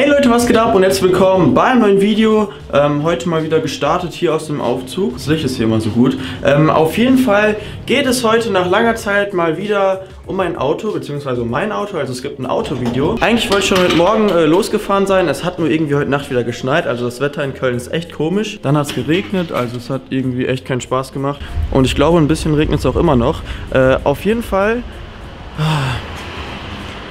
Hey Leute, was geht ab und herzlich willkommen bei einem neuen Video. Ähm, heute mal wieder gestartet hier aus dem Aufzug. Das Licht ist hier immer so gut. Ähm, auf jeden Fall geht es heute nach langer Zeit mal wieder um mein Auto, beziehungsweise um mein Auto. Also es gibt ein Autovideo. Eigentlich wollte ich schon heute Morgen äh, losgefahren sein. Es hat nur irgendwie heute Nacht wieder geschneit. Also das Wetter in Köln ist echt komisch. Dann hat es geregnet, also es hat irgendwie echt keinen Spaß gemacht. Und ich glaube, ein bisschen regnet es auch immer noch. Äh, auf jeden Fall...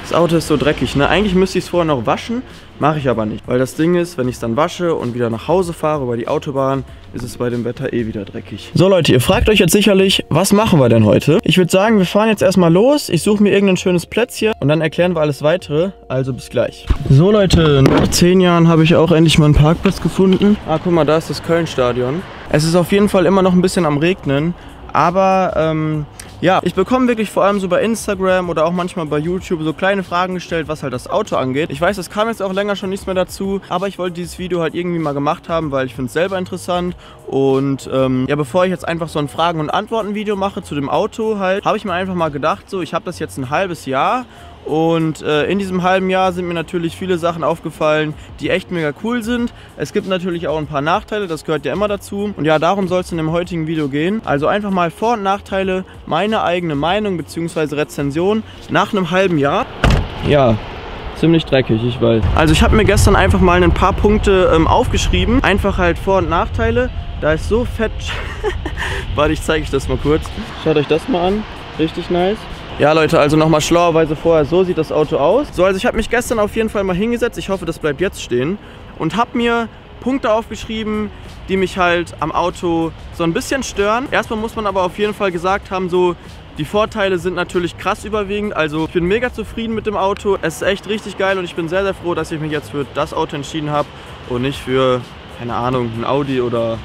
Das Auto ist so dreckig, ne? Eigentlich müsste ich es vorher noch waschen, mache ich aber nicht. Weil das Ding ist, wenn ich es dann wasche und wieder nach Hause fahre über die Autobahn, ist es bei dem Wetter eh wieder dreckig. So Leute, ihr fragt euch jetzt sicherlich, was machen wir denn heute? Ich würde sagen, wir fahren jetzt erstmal los. Ich suche mir irgendein schönes Plätzchen und dann erklären wir alles weitere. Also bis gleich. So Leute, nach zehn Jahren habe ich auch endlich mal einen Parkplatz gefunden. Ah, guck mal, da ist das Köln-Stadion. Es ist auf jeden Fall immer noch ein bisschen am Regnen. Aber ähm, ja, ich bekomme wirklich vor allem so bei Instagram oder auch manchmal bei YouTube so kleine Fragen gestellt, was halt das Auto angeht. Ich weiß, es kam jetzt auch länger schon nichts mehr dazu, aber ich wollte dieses Video halt irgendwie mal gemacht haben, weil ich finde es selber interessant. Und ähm, ja, bevor ich jetzt einfach so ein Fragen- und Antworten-Video mache zu dem Auto halt, habe ich mir einfach mal gedacht, so ich habe das jetzt ein halbes Jahr und äh, in diesem halben Jahr sind mir natürlich viele Sachen aufgefallen, die echt mega cool sind. Es gibt natürlich auch ein paar Nachteile, das gehört ja immer dazu. Und ja, darum soll es in dem heutigen Video gehen. Also einfach mal Vor- und Nachteile, meine eigene Meinung bzw. Rezension nach einem halben Jahr. Ja, ziemlich dreckig, ich weiß. Also ich habe mir gestern einfach mal ein paar Punkte ähm, aufgeschrieben. Einfach halt Vor- und Nachteile. Da ist so fett... Warte, ich zeige euch das mal kurz. Schaut euch das mal an. Richtig nice. Ja Leute, also nochmal schlauerweise vorher, so sieht das Auto aus. So, also ich habe mich gestern auf jeden Fall mal hingesetzt, ich hoffe, das bleibt jetzt stehen und habe mir Punkte aufgeschrieben, die mich halt am Auto so ein bisschen stören. Erstmal muss man aber auf jeden Fall gesagt haben, so die Vorteile sind natürlich krass überwiegend. Also ich bin mega zufrieden mit dem Auto. Es ist echt richtig geil und ich bin sehr, sehr froh, dass ich mich jetzt für das Auto entschieden habe und nicht für, keine Ahnung, ein Audi oder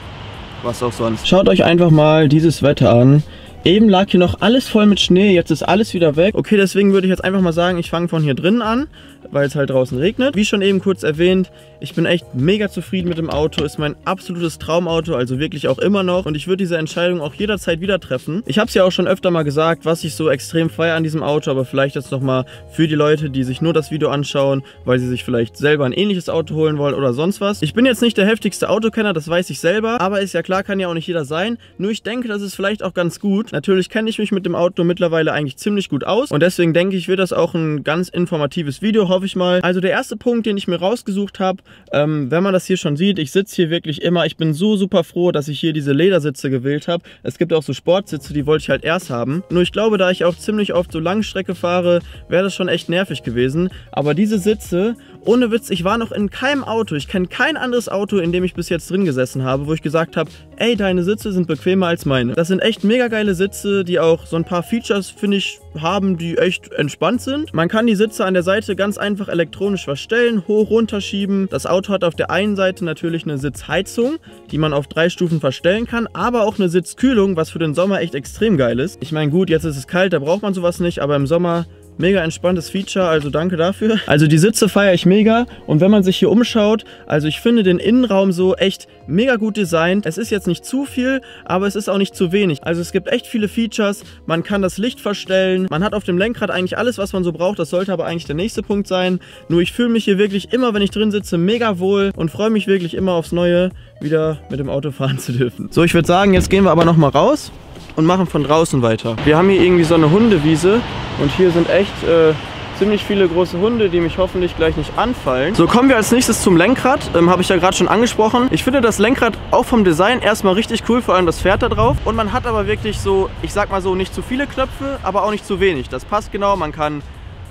was auch sonst. Schaut euch einfach mal dieses Wetter an. Eben lag hier noch alles voll mit Schnee, jetzt ist alles wieder weg. Okay, deswegen würde ich jetzt einfach mal sagen, ich fange von hier drinnen an, weil es halt draußen regnet. Wie schon eben kurz erwähnt, ich bin echt mega zufrieden mit dem Auto. Ist mein absolutes Traumauto, also wirklich auch immer noch. Und ich würde diese Entscheidung auch jederzeit wieder treffen. Ich habe es ja auch schon öfter mal gesagt, was ich so extrem feiere an diesem Auto, aber vielleicht jetzt nochmal für die Leute, die sich nur das Video anschauen, weil sie sich vielleicht selber ein ähnliches Auto holen wollen oder sonst was. Ich bin jetzt nicht der heftigste Autokenner, das weiß ich selber, aber ist ja klar, kann ja auch nicht jeder sein. Nur ich denke, das ist vielleicht auch ganz gut, Natürlich kenne ich mich mit dem Auto mittlerweile eigentlich ziemlich gut aus und deswegen denke ich, wird das auch ein ganz informatives Video, hoffe ich mal. Also der erste Punkt, den ich mir rausgesucht habe, ähm, wenn man das hier schon sieht, ich sitze hier wirklich immer, ich bin so super froh, dass ich hier diese Ledersitze gewählt habe. Es gibt auch so Sportsitze, die wollte ich halt erst haben. Nur ich glaube, da ich auch ziemlich oft so Langstrecke fahre, wäre das schon echt nervig gewesen. Aber diese Sitze ohne Witz, ich war noch in keinem Auto, ich kenne kein anderes Auto, in dem ich bis jetzt drin gesessen habe, wo ich gesagt habe, ey, deine Sitze sind bequemer als meine. Das sind echt mega geile Sitze, die auch so ein paar Features, finde ich, haben, die echt entspannt sind. Man kann die Sitze an der Seite ganz einfach elektronisch verstellen, hoch runterschieben. Das Auto hat auf der einen Seite natürlich eine Sitzheizung, die man auf drei Stufen verstellen kann, aber auch eine Sitzkühlung, was für den Sommer echt extrem geil ist. Ich meine, gut, jetzt ist es kalt, da braucht man sowas nicht, aber im Sommer Mega entspanntes Feature, also danke dafür. Also die Sitze feiere ich mega und wenn man sich hier umschaut, also ich finde den Innenraum so echt mega gut designt. Es ist jetzt nicht zu viel, aber es ist auch nicht zu wenig. Also es gibt echt viele Features, man kann das Licht verstellen, man hat auf dem Lenkrad eigentlich alles, was man so braucht. Das sollte aber eigentlich der nächste Punkt sein. Nur ich fühle mich hier wirklich immer, wenn ich drin sitze, mega wohl und freue mich wirklich immer aufs Neue, wieder mit dem Auto fahren zu dürfen. So, ich würde sagen, jetzt gehen wir aber nochmal raus und machen von draußen weiter. Wir haben hier irgendwie so eine Hundewiese und hier sind echt äh, ziemlich viele große Hunde, die mich hoffentlich gleich nicht anfallen. So, kommen wir als nächstes zum Lenkrad. Ähm, Habe ich ja gerade schon angesprochen. Ich finde das Lenkrad auch vom Design erstmal richtig cool, vor allem das Pferd da drauf. Und man hat aber wirklich so, ich sag mal so, nicht zu viele Knöpfe, aber auch nicht zu wenig. Das passt genau. Man kann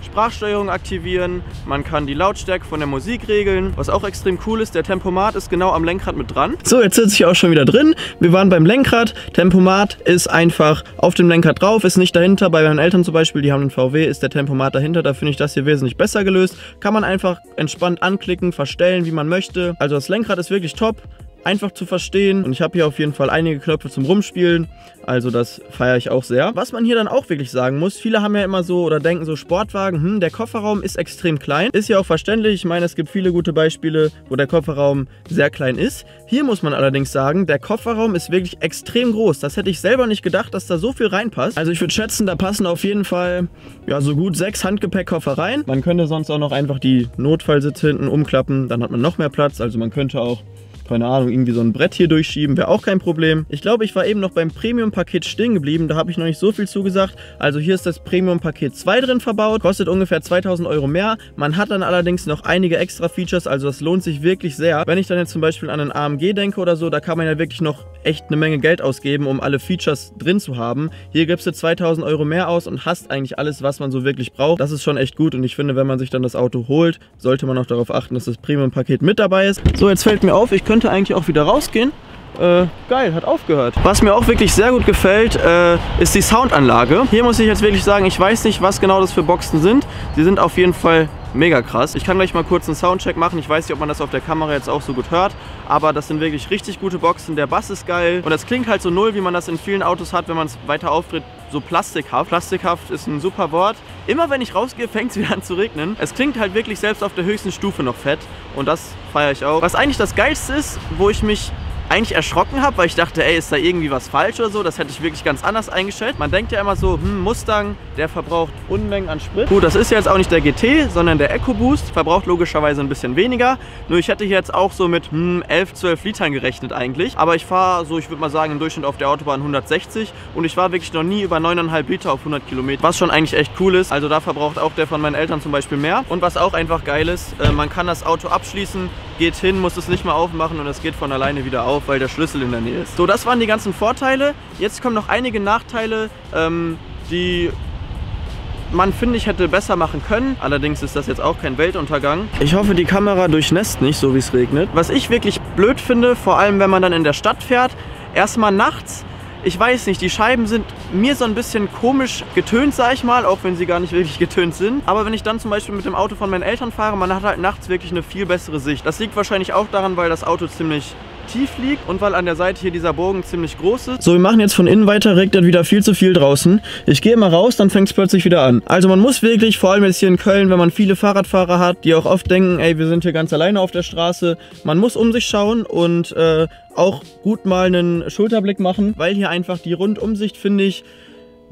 Sprachsteuerung aktivieren, man kann die Lautstärke von der Musik regeln. Was auch extrem cool ist, der Tempomat ist genau am Lenkrad mit dran. So, jetzt sitze ich auch schon wieder drin. Wir waren beim Lenkrad. Tempomat ist einfach auf dem Lenkrad drauf, ist nicht dahinter. Bei meinen Eltern zum Beispiel, die haben einen VW, ist der Tempomat dahinter. Da finde ich das hier wesentlich besser gelöst. Kann man einfach entspannt anklicken, verstellen, wie man möchte. Also das Lenkrad ist wirklich top einfach zu verstehen. Und ich habe hier auf jeden Fall einige Knöpfe zum Rumspielen. Also das feiere ich auch sehr. Was man hier dann auch wirklich sagen muss, viele haben ja immer so oder denken so Sportwagen, hm, der Kofferraum ist extrem klein. Ist ja auch verständlich. Ich meine, es gibt viele gute Beispiele, wo der Kofferraum sehr klein ist. Hier muss man allerdings sagen, der Kofferraum ist wirklich extrem groß. Das hätte ich selber nicht gedacht, dass da so viel reinpasst. Also ich würde schätzen, da passen auf jeden Fall ja so gut sechs Handgepäckkoffer rein. Man könnte sonst auch noch einfach die Notfallsitze hinten umklappen. Dann hat man noch mehr Platz. Also man könnte auch keine Ahnung, irgendwie so ein Brett hier durchschieben, wäre auch kein Problem. Ich glaube, ich war eben noch beim Premium-Paket stehen geblieben, da habe ich noch nicht so viel zugesagt. Also hier ist das Premium-Paket 2 drin verbaut, kostet ungefähr 2000 Euro mehr. Man hat dann allerdings noch einige extra Features, also das lohnt sich wirklich sehr. Wenn ich dann jetzt zum Beispiel an einen AMG denke oder so, da kann man ja wirklich noch echt eine Menge Geld ausgeben, um alle Features drin zu haben. Hier gibst du 2000 Euro mehr aus und hast eigentlich alles, was man so wirklich braucht. Das ist schon echt gut und ich finde, wenn man sich dann das Auto holt, sollte man auch darauf achten, dass das Premium-Paket mit dabei ist. So, jetzt fällt mir auf, ich könnte eigentlich auch wieder rausgehen. Äh, geil, hat aufgehört. Was mir auch wirklich sehr gut gefällt, äh, ist die Soundanlage. Hier muss ich jetzt wirklich sagen, ich weiß nicht, was genau das für Boxen sind. Sie sind auf jeden Fall mega krass. Ich kann gleich mal kurz einen Soundcheck machen. Ich weiß nicht, ob man das auf der Kamera jetzt auch so gut hört, aber das sind wirklich richtig gute Boxen. Der Bass ist geil und das klingt halt so null, wie man das in vielen Autos hat, wenn man es weiter auftritt, so plastikhaft. Plastikhaft ist ein super Wort. Immer wenn ich rausgehe, fängt es wieder an zu regnen. Es klingt halt wirklich selbst auf der höchsten Stufe noch fett und das feiere ich auch. Was eigentlich das Geilste ist, wo ich mich eigentlich erschrocken habe, weil ich dachte, ey, ist da irgendwie was falsch oder so. Das hätte ich wirklich ganz anders eingestellt. Man denkt ja immer so, hm, Mustang, der verbraucht Unmengen an Sprit. Gut, das ist jetzt auch nicht der GT, sondern der EcoBoost. Verbraucht logischerweise ein bisschen weniger. Nur ich hätte hier jetzt auch so mit hm, 11, 12 Litern gerechnet eigentlich. Aber ich fahre so, ich würde mal sagen, im Durchschnitt auf der Autobahn 160. Und ich war wirklich noch nie über 9,5 Liter auf 100 Kilometer. Was schon eigentlich echt cool ist. Also da verbraucht auch der von meinen Eltern zum Beispiel mehr. Und was auch einfach geil ist, äh, man kann das Auto abschließen, geht hin, muss es nicht mehr aufmachen und es geht von alleine wieder auf, weil der Schlüssel in der Nähe ist. So, das waren die ganzen Vorteile. Jetzt kommen noch einige Nachteile, ähm, die man, finde ich, hätte besser machen können. Allerdings ist das jetzt auch kein Weltuntergang. Ich hoffe, die Kamera durchnässt nicht, so wie es regnet. Was ich wirklich blöd finde, vor allem wenn man dann in der Stadt fährt, erstmal nachts ich weiß nicht, die Scheiben sind mir so ein bisschen komisch getönt, sag ich mal, auch wenn sie gar nicht wirklich getönt sind. Aber wenn ich dann zum Beispiel mit dem Auto von meinen Eltern fahre, man hat halt nachts wirklich eine viel bessere Sicht. Das liegt wahrscheinlich auch daran, weil das Auto ziemlich tief liegt und weil an der Seite hier dieser Bogen ziemlich groß ist. So, wir machen jetzt von innen weiter, regnet wieder viel zu viel draußen. Ich gehe mal raus, dann fängt es plötzlich wieder an. Also man muss wirklich, vor allem jetzt hier in Köln, wenn man viele Fahrradfahrer hat, die auch oft denken, ey, wir sind hier ganz alleine auf der Straße, man muss um sich schauen und äh, auch gut mal einen Schulterblick machen, weil hier einfach die Rundumsicht, finde ich,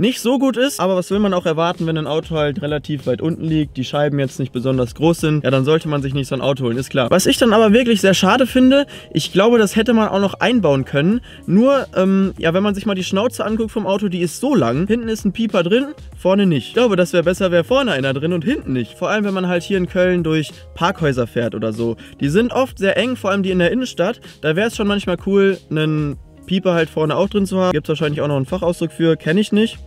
nicht so gut ist. Aber was will man auch erwarten, wenn ein Auto halt relativ weit unten liegt, die Scheiben jetzt nicht besonders groß sind, ja, dann sollte man sich nicht so ein Auto holen, ist klar. Was ich dann aber wirklich sehr schade finde, ich glaube, das hätte man auch noch einbauen können. Nur, ähm, ja, wenn man sich mal die Schnauze anguckt vom Auto, die ist so lang. Hinten ist ein Pieper drin, vorne nicht. Ich glaube, das wäre besser, wäre vorne einer drin und hinten nicht. Vor allem, wenn man halt hier in Köln durch Parkhäuser fährt oder so. Die sind oft sehr eng, vor allem die in der Innenstadt. Da wäre es schon manchmal cool, einen Pieper halt vorne auch drin zu haben. Gibt es wahrscheinlich auch noch einen Fachausdruck für, kenne ich nicht.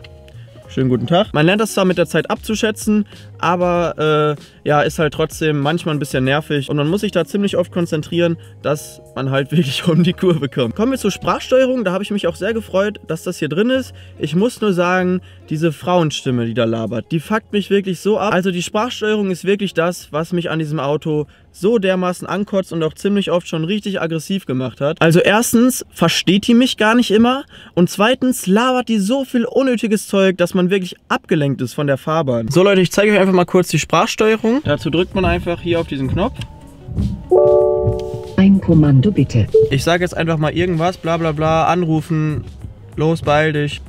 Schönen guten Tag. Man lernt das zwar mit der Zeit abzuschätzen, aber äh, ja, ist halt trotzdem manchmal ein bisschen nervig und man muss sich da ziemlich oft konzentrieren, dass man halt wirklich um die Kurve kommt. Kommen wir zur Sprachsteuerung, da habe ich mich auch sehr gefreut, dass das hier drin ist. Ich muss nur sagen, diese Frauenstimme, die da labert, die fuckt mich wirklich so ab. Also die Sprachsteuerung ist wirklich das, was mich an diesem Auto so dermaßen ankotzt und auch ziemlich oft schon richtig aggressiv gemacht hat. Also erstens versteht die mich gar nicht immer und zweitens labert die so viel unnötiges Zeug, dass man wirklich abgelenkt ist von der Fahrbahn. So Leute, ich zeige euch einfach mal kurz die Sprachsteuerung. Dazu drückt man einfach hier auf diesen Knopf. Ein Kommando bitte. Ich sage jetzt einfach mal irgendwas, bla bla bla, anrufen, los, beeil dich.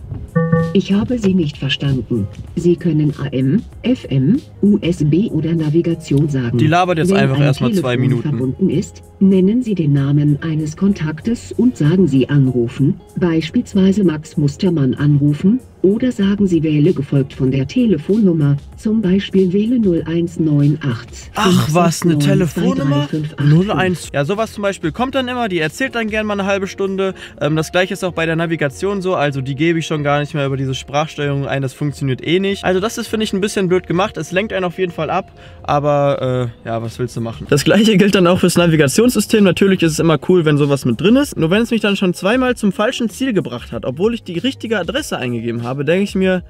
Ich habe Sie nicht verstanden. Sie können AM, FM, USB oder Navigation sagen. Die labert jetzt Wenn einfach ein erstmal zwei Minuten. verbunden ist, nennen Sie den Namen eines Kontaktes und sagen Sie anrufen, beispielsweise Max Mustermann anrufen, oder sagen Sie wähle gefolgt von der Telefonnummer, zum Beispiel wähle 0198. Ach was, eine 569 Telefonnummer? 2358. 01. Ja, sowas zum Beispiel kommt dann immer, die erzählt dann gerne mal eine halbe Stunde. Ähm, das gleiche ist auch bei der Navigation so, also die gebe ich schon gar nicht mehr über diese Sprachsteuerung ein, das funktioniert eh nicht. Also das ist, finde ich, ein bisschen blöd gemacht. Es lenkt einen auf jeden Fall ab, aber äh, ja, was willst du machen? Das gleiche gilt dann auch fürs Navigationssystem. Natürlich ist es immer cool, wenn sowas mit drin ist. Nur wenn es mich dann schon zweimal zum falschen Ziel gebracht hat, obwohl ich die richtige Adresse eingegeben habe, denke ich mir,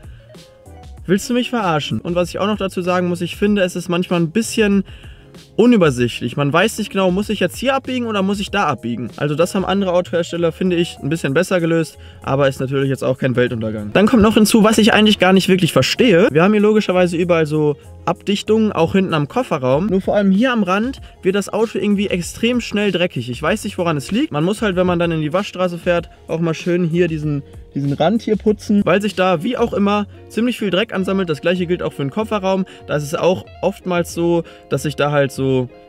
Willst du mich verarschen? Und was ich auch noch dazu sagen muss, ich finde, es ist manchmal ein bisschen unübersichtlich. Man weiß nicht genau, muss ich jetzt hier abbiegen oder muss ich da abbiegen. Also das haben andere Autohersteller, finde ich, ein bisschen besser gelöst, aber ist natürlich jetzt auch kein Weltuntergang. Dann kommt noch hinzu, was ich eigentlich gar nicht wirklich verstehe. Wir haben hier logischerweise überall so Abdichtungen, auch hinten am Kofferraum. Nur vor allem hier am Rand wird das Auto irgendwie extrem schnell dreckig. Ich weiß nicht, woran es liegt. Man muss halt, wenn man dann in die Waschstraße fährt, auch mal schön hier diesen diesen Rand hier putzen, weil sich da, wie auch immer, ziemlich viel Dreck ansammelt. Das gleiche gilt auch für den Kofferraum. Da ist es auch oftmals so, dass sich da halt so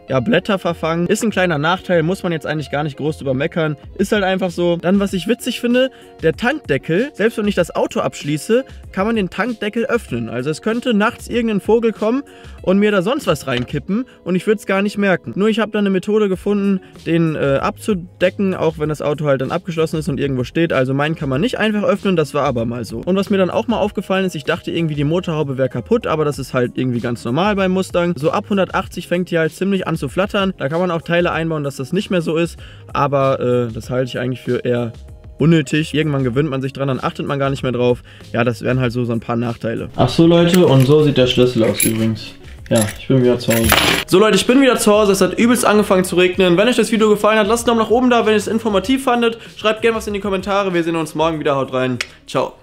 ja, Blätter verfangen. Ist ein kleiner Nachteil, muss man jetzt eigentlich gar nicht groß drüber meckern. Ist halt einfach so. Dann, was ich witzig finde, der Tankdeckel, selbst wenn ich das Auto abschließe, kann man den Tankdeckel öffnen. Also es könnte nachts irgendein Vogel kommen und mir da sonst was reinkippen und ich würde es gar nicht merken. Nur ich habe da eine Methode gefunden, den äh, abzudecken, auch wenn das Auto halt dann abgeschlossen ist und irgendwo steht. Also meinen kann man nicht einfach öffnen, das war aber mal so. Und was mir dann auch mal aufgefallen ist, ich dachte irgendwie die Motorhaube wäre kaputt, aber das ist halt irgendwie ganz normal beim Mustang. So ab 180 fängt die halt ziemlich an zu flattern. Da kann man auch Teile einbauen, dass das nicht mehr so ist. Aber äh, das halte ich eigentlich für eher unnötig. Irgendwann gewöhnt man sich dran, dann achtet man gar nicht mehr drauf. Ja, das wären halt so, so ein paar Nachteile. Ach so, Leute, und so sieht der Schlüssel aus übrigens. Ja, ich bin wieder zu Hause. So Leute, ich bin wieder zu Hause. Es hat übelst angefangen zu regnen. Wenn euch das Video gefallen hat, lasst einen Daumen nach oben da. Wenn ihr es informativ fandet, schreibt gerne was in die Kommentare. Wir sehen uns morgen wieder. Haut rein. Ciao.